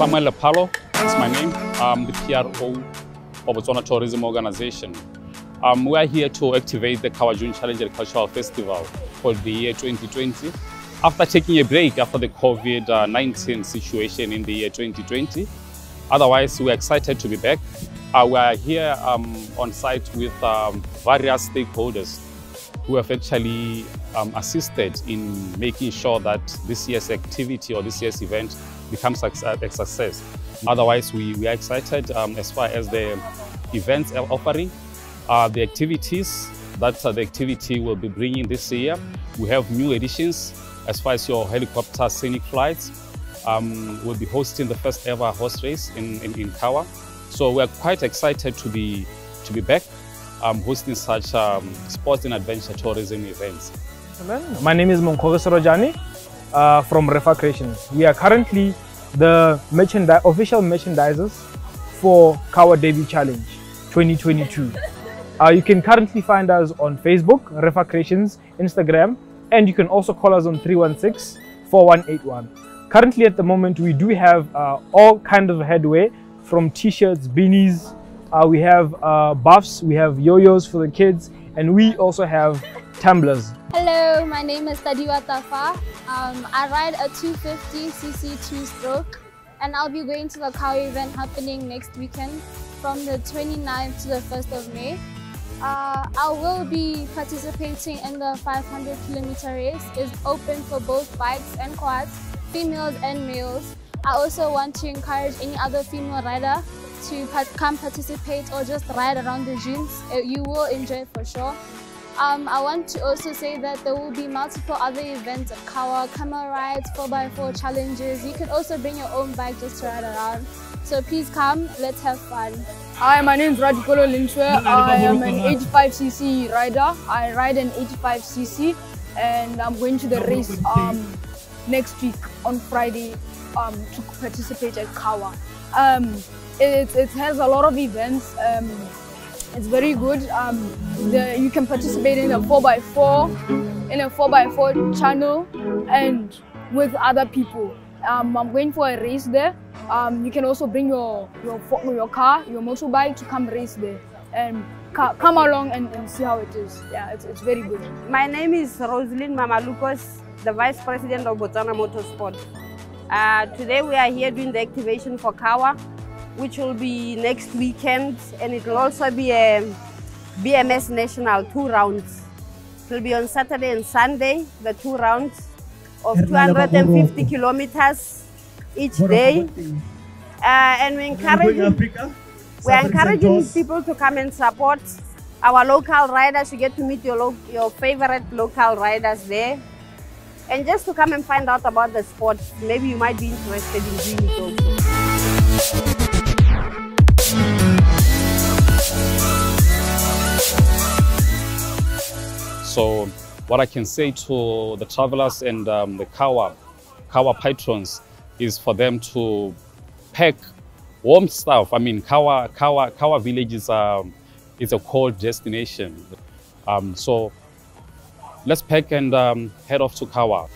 Samuel Lepalo is my name. I'm the PRO of Botswana Tourism Organization. Um, we are here to activate the Khawa Dune Challenge Cultural Festival for the year 2020. After taking a break after the COVID-19 situation in the year 2020, otherwise we're excited to be back. Uh, we are here um, on site with um, various stakeholders who have actually um, assisted in making sure that this year's activity or this year's event becomes a success. Otherwise, we, we are excited um, as far as the events are offering, uh, the activities that uh, the activity will be bringing this year. We have new additions as far as your helicopter scenic flights. Um, we'll be hosting the first ever horse race in, in, in Khawa. So we're quite excited to be, to be back um, hosting such um, sports and adventure tourism events. My name is Monkore Sorojani uh, from Refa Creations. We are currently the official merchandisers for Khawa Dune Challenge 2022. Uh, you can currently find us on Facebook, Refa Creations, Instagram, and you can also call us on 316-4181. Currently at the moment, we do have uh, all kinds of headway from t-shirts, beanies, uh, we have uh, buffs, we have yo-yos for the kids, and we also have tumblers. Hello, my name is Tadiwa Tafa. Um, I ride a 250cc two-stroke, and I'll be going to the cow event happening next weekend from the 29th to the 1st of May. Uh, I will be participating in the 500 kilometer race. It's open for both bikes and quads, females and males. I also want to encourage any other female rider to come participate or just ride around the dunes. You will enjoy for sure. Um, I want to also say that there will be multiple other events at Khawa, camel rides, 4x4 challenges. You can also bring your own bike just to ride around. So please come, let's have fun. Hi, my name is Rajikolo Linswe. I am an 85cc rider. I ride an 85cc and I'm going to the race um, next week on Friday um, to participate at Khawa. It, it has a lot of events. Um, it's very good. Um, the, you can participate in a 4x4, in a 4x4 channel and with other people. Um, I'm going for a race there. Um, you can also bring your, your, your car, your motorbike to come race there. And come along and, and, see how it is. Yeah, it's, it's very good. My name is Rosalind Mamalukos, the Vice President of Botswana Motorsport. Uh, today we are here doing the activation for Khawa which will be next weekend, and it will also be a BMS National two rounds. It will be on Saturday and Sunday, the two rounds of 250 kilometers each day. Uh, and we encourage we're encouraging people to come and support our local riders. You get to meet your, lo your favorite local riders there. And just to come and find out about the sport, maybe you might be interested in doing it also. So what I can say to the travelers and um, the Khawa, Khawa patrons is for them to pack warm stuff. I mean, Khawa, Khawa, Khawa village is, um, is a cold destination. Um, so let's pack and um, head off to Khawa.